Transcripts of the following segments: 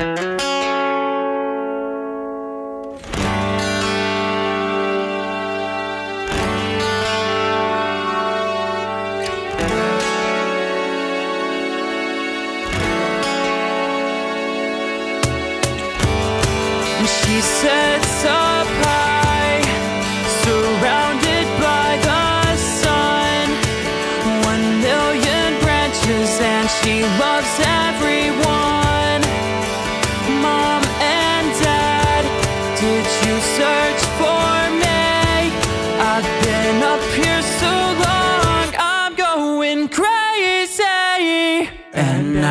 She sits up high, surrounded by the sun. One million branches, and she loves everyone.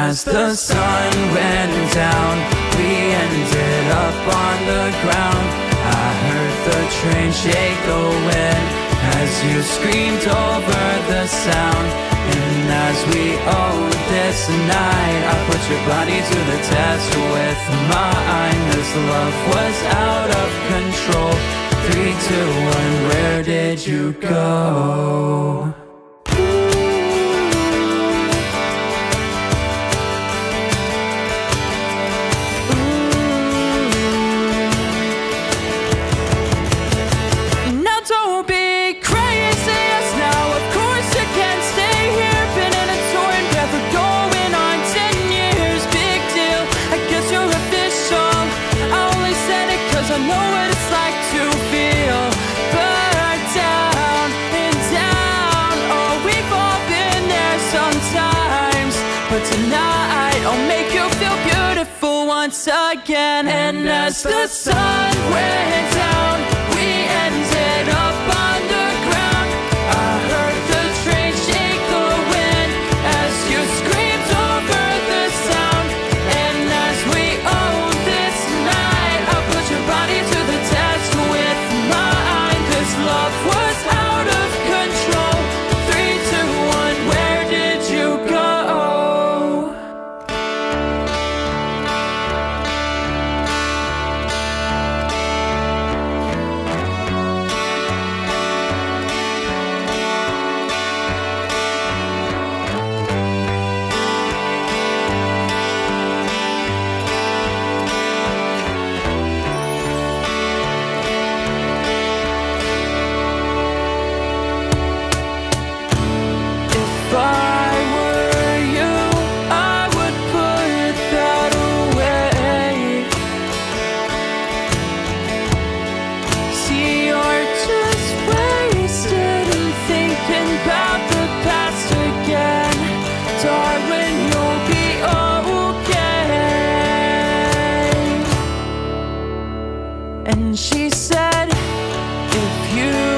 As the sun went down, we ended up on the ground. I heard the train shake the wind as you screamed over the sound. And as we owned this night, I put your body to the test with mine. This love was out of control. Three, two, one, where did you go? But tonight I'll make you feel beautiful once again. And as the sun went down And she said, if you